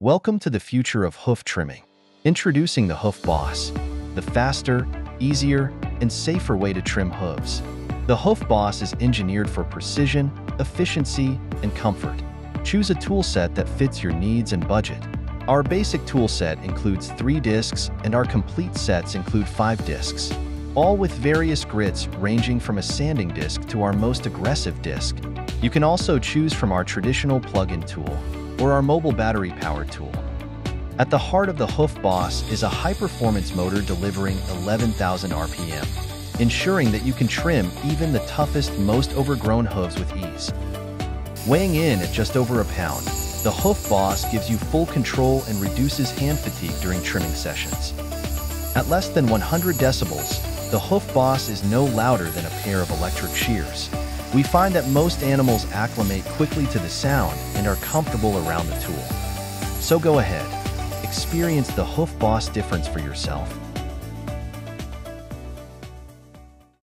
Welcome to the future of hoof trimming. Introducing the Hoof Boss, the faster, easier, and safer way to trim hooves. The Hoof Boss is engineered for precision, efficiency, and comfort. Choose a tool set that fits your needs and budget. Our basic tool set includes three discs, and our complete sets include five discs, all with various grits ranging from a sanding disc to our most aggressive disc. You can also choose from our traditional plug-in tool or our mobile battery power tool. At the heart of the Hoof Boss is a high-performance motor delivering 11,000 RPM, ensuring that you can trim even the toughest, most overgrown hooves with ease. Weighing in at just over a pound, the Hoof Boss gives you full control and reduces hand fatigue during trimming sessions. At less than 100 decibels, the Hoof Boss is no louder than a pair of electric shears. We find that most animals acclimate quickly to the sound and are comfortable around the tool. So go ahead, experience the Hoof Boss difference for yourself